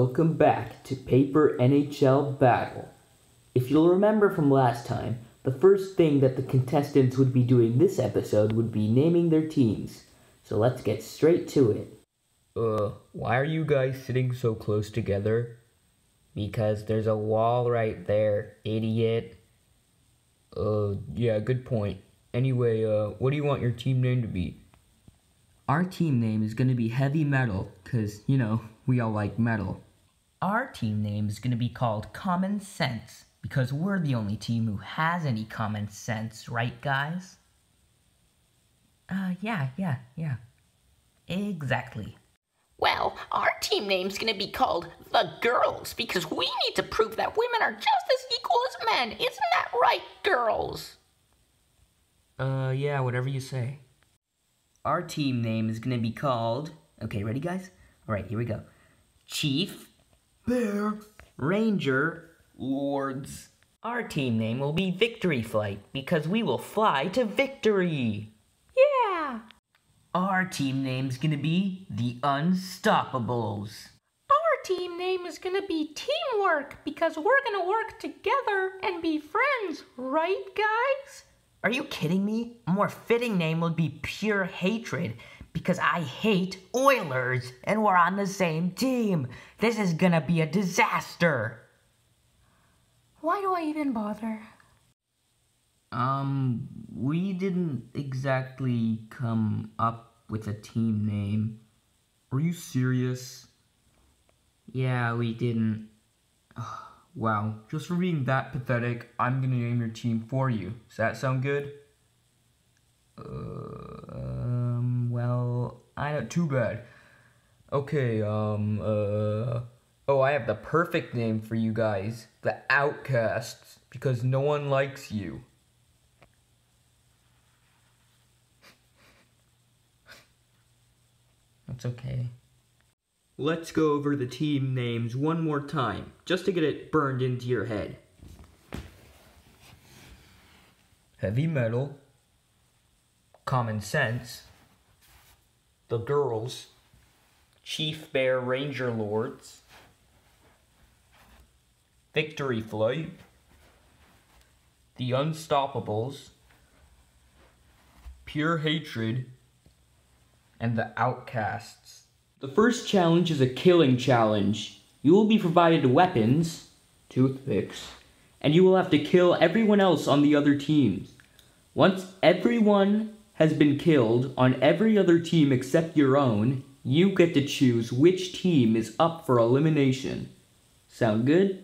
welcome back to Paper NHL Battle. If you'll remember from last time, the first thing that the contestants would be doing this episode would be naming their teams. So let's get straight to it. Uh, why are you guys sitting so close together? Because there's a wall right there, idiot. Uh, yeah, good point. Anyway, uh, what do you want your team name to be? Our team name is gonna be Heavy Metal, cause, you know, we all like metal. Our team name is going to be called Common Sense because we're the only team who has any common sense, right, guys? Uh, yeah, yeah, yeah. Exactly. Well, our team name's gonna be called The Girls because we need to prove that women are just as equal as men. Isn't that right, girls? Uh, yeah, whatever you say. Our team name is gonna be called. Okay, ready, guys? Alright, here we go. Chief, Bear, Ranger, Lords. Our team name will be Victory Flight because we will fly to victory. Yeah. Our team name's gonna be the Unstoppables. Our team name is gonna be Teamwork because we're gonna work together and be friends, right, guys? Are you kidding me? A more fitting name would be Pure Hatred because I hate Oilers and we're on the same team. This is gonna be a disaster. Why do I even bother? Um, we didn't exactly come up with a team name. Are you serious? Yeah, we didn't. wow, just for being that pathetic, I'm gonna name your team for you. Does that sound good? Uh, um, well, I don't, too bad. Okay, um, uh, oh, I have the perfect name for you guys. The Outcasts, because no one likes you. That's okay. Let's go over the team names one more time, just to get it burned into your head. Heavy Metal, Common Sense, The Girls, Chief Bear Ranger Lords, Victory Flight, The Unstoppables, Pure Hatred, and the Outcasts. The first challenge is a killing challenge. You will be provided weapons, toothpicks, and you will have to kill everyone else on the other teams. Once everyone has been killed on every other team except your own, you get to choose which team is up for elimination. Sound good?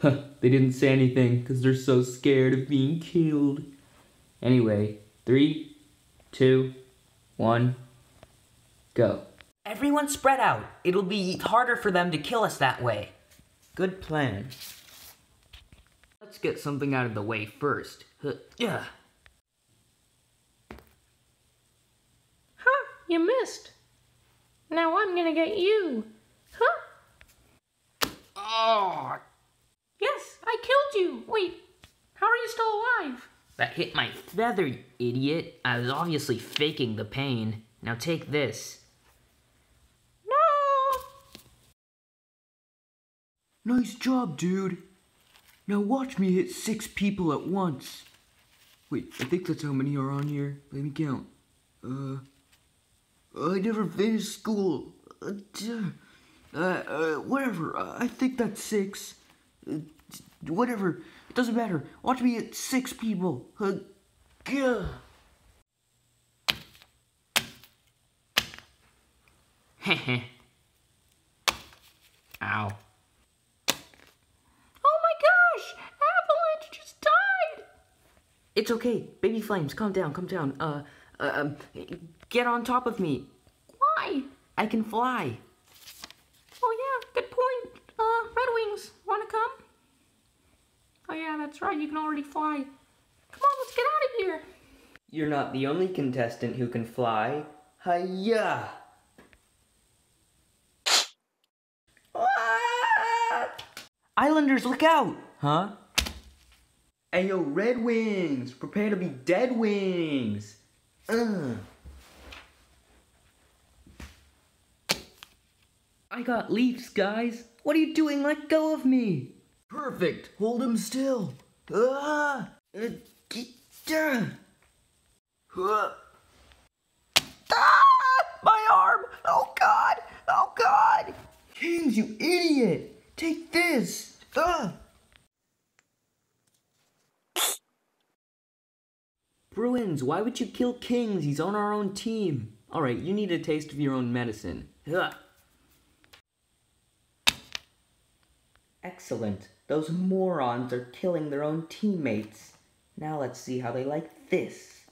Huh, they didn't say anything because they're so scared of being killed. Anyway, three, two, one, go. Everyone spread out. It'll be harder for them to kill us that way. Good plan. Let's get something out of the way first. Huh, Yeah. Huh, you missed. Now I'm gonna get you. Huh? Oh, Yes, I killed you. Wait, how are you still alive? that hit my feather, you idiot. I was obviously faking the pain. Now take this. No! Nice job, dude. Now watch me hit six people at once. Wait, I think that's how many are on here. Let me count. Uh, I never finished school. Uh, uh, whatever. Uh, I think that's six. Uh, whatever. It doesn't matter. Watch me hit six people. Uh, gah. Heh Ow. Oh my gosh! Avalanche just died! It's okay. Baby Flames, calm down, calm down. Uh, uh, um, get on top of me. Why? I can fly. Oh yeah, good point. Uh, Red Wings, wanna come? Oh yeah, that's right, you can already fly. Come on, let's get out of here. You're not the only contestant who can fly. Hiya! Islanders, look out! Huh? Ayo, Red Wings! Prepare to be dead wings! Ugh. I got leaves, guys. What are you doing? Let go of me. Perfect. Hold him still. Ah! Uh, uh. Ah! My arm! Oh god! Oh god! Kings, you idiot! Take this! Ah! Bruins, why would you kill Kings? He's on our own team. Alright, you need a taste of your own medicine. Ugh. Excellent. Those morons are killing their own teammates. Now let's see how they like this.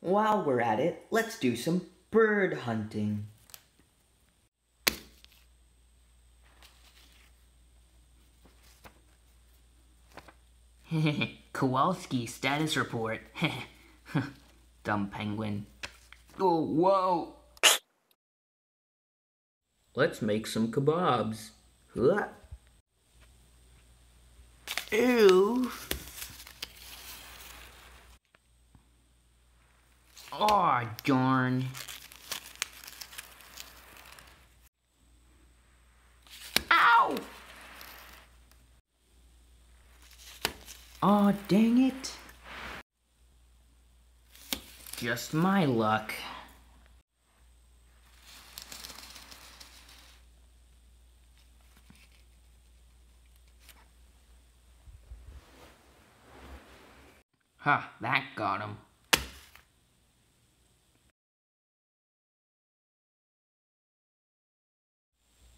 While we're at it, let's do some bird hunting. Kowalski status report. Dumb penguin. Oh, whoa! Let's make some kebabs. Ew. Aw, oh, darn. Ow! Aw, oh, dang it. Just my luck. Ha, that got him.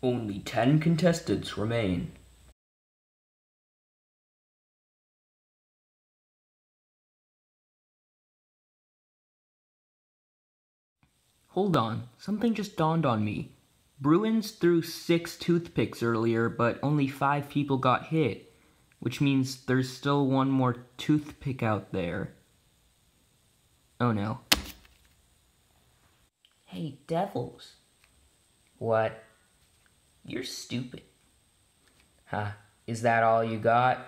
Only ten contestants remain. Hold on, something just dawned on me. Bruins threw six toothpicks earlier, but only five people got hit which means there's still one more toothpick out there. Oh no. Hey, devils. What? You're stupid. Huh, is that all you got?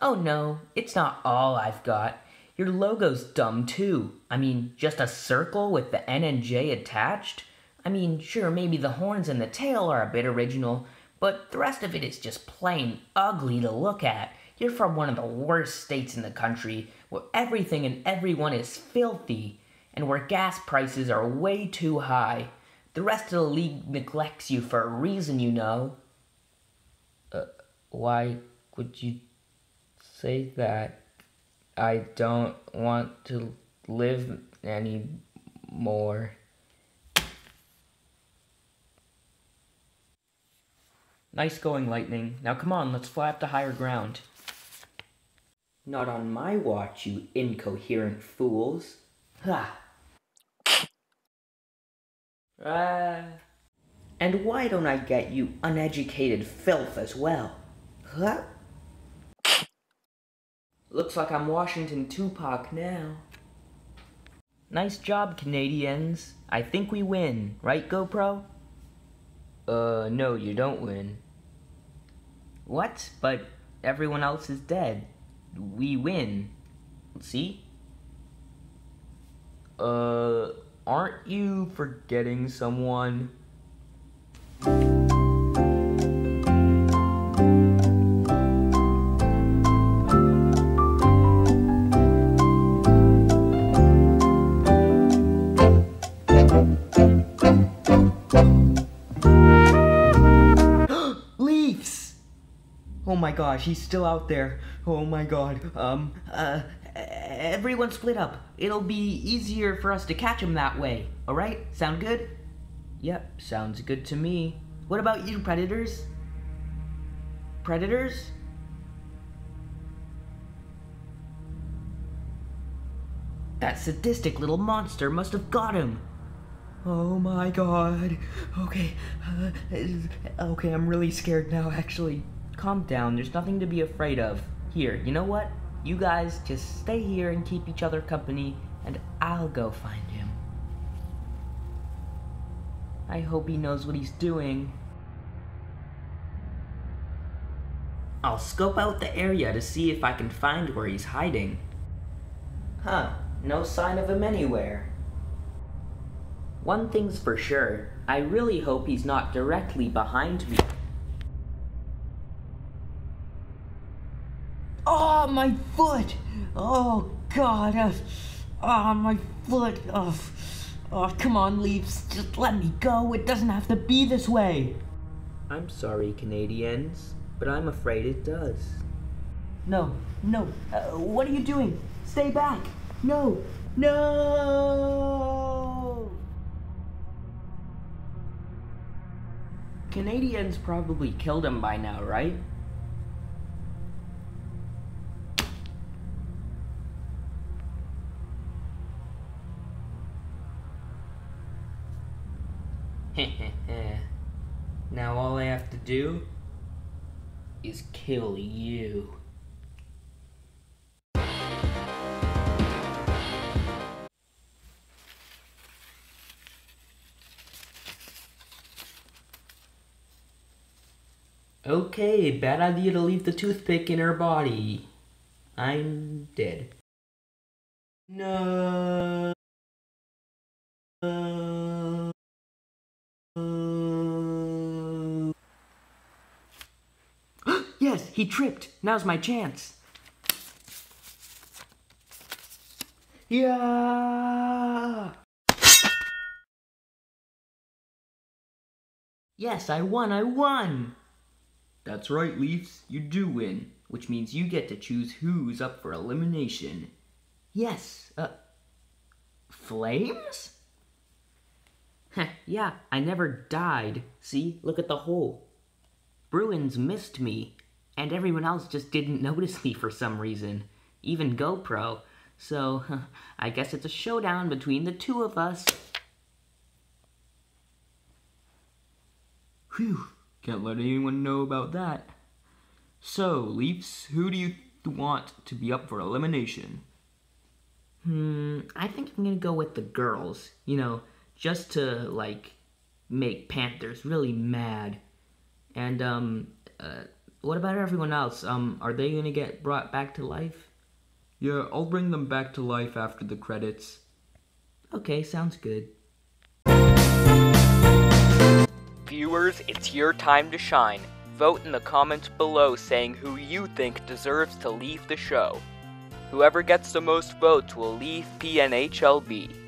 Oh no, it's not all I've got. Your logo's dumb too. I mean, just a circle with the N and J attached? I mean, sure, maybe the horns and the tail are a bit original, but the rest of it is just plain ugly to look at. You're from one of the worst states in the country, where everything and everyone is filthy, and where gas prices are way too high. The rest of the league neglects you for a reason, you know. Uh, why would you say that? I don't want to live anymore. Nice going, Lightning. Now come on, let's fly up to higher ground. Not on my watch, you incoherent fools. Ha! Ah. And why don't I get you uneducated filth as well? Huh? Looks like I'm Washington Tupac now. Nice job, Canadians. I think we win, right, GoPro? Uh, no, you don't win. What? But everyone else is dead. We win. See? Uh, aren't you forgetting someone? My gosh, he's still out there. Oh my god. Um, uh, everyone split up. It'll be easier for us to catch him that way. Alright? Sound good? Yep, sounds good to me. What about you, predators? Predators? That sadistic little monster must have got him. Oh my god. Okay. Uh, okay, I'm really scared now, actually. Calm down, there's nothing to be afraid of. Here, you know what? You guys just stay here and keep each other company, and I'll go find him. I hope he knows what he's doing. I'll scope out the area to see if I can find where he's hiding. Huh, no sign of him anywhere. One thing's for sure, I really hope he's not directly behind me. Oh, my foot! Oh, God. Uh, oh, my foot. Oh, oh, come on, Leafs. Just let me go. It doesn't have to be this way. I'm sorry, Canadians, but I'm afraid it does. No, no. Uh, what are you doing? Stay back. No, no. Canadians probably killed him by now, right? now all I have to do is kill you. Okay, bad idea to leave the toothpick in her body. I'm dead. No. yes, he tripped. Now's my chance. Yeah. Yes, I won. I won. That's right, Leafs. You do win, which means you get to choose who's up for elimination. Yes, uh, flames? Heh, yeah, I never died. See, look at the hole. Bruins missed me, and everyone else just didn't notice me for some reason, even GoPro. So, I guess it's a showdown between the two of us. Whew. Can't let anyone know about that. So, Leafs, who do you want to be up for elimination? Hmm, I think I'm gonna go with the girls. You know, just to, like, make Panthers really mad. And, um, uh, what about everyone else? Um, are they gonna get brought back to life? Yeah, I'll bring them back to life after the credits. Okay, sounds good. Viewers, it's your time to shine. Vote in the comments below saying who you think deserves to leave the show. Whoever gets the most votes will leave PNHLB.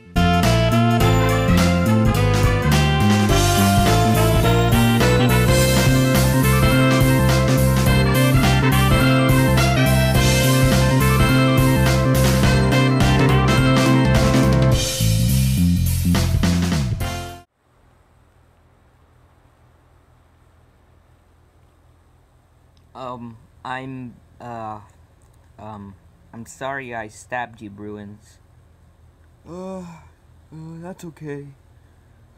I'm, uh, um, I'm sorry I stabbed you, Bruins. Uh, uh that's okay.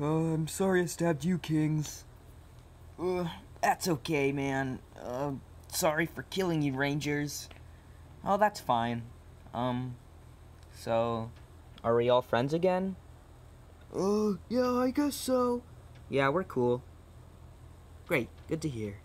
Uh, I'm sorry I stabbed you, Kings. Uh, that's okay, man. Uh, sorry for killing you, Rangers. Oh, that's fine. Um, so, are we all friends again? Uh, yeah, I guess so. Yeah, we're cool. Great, good to hear.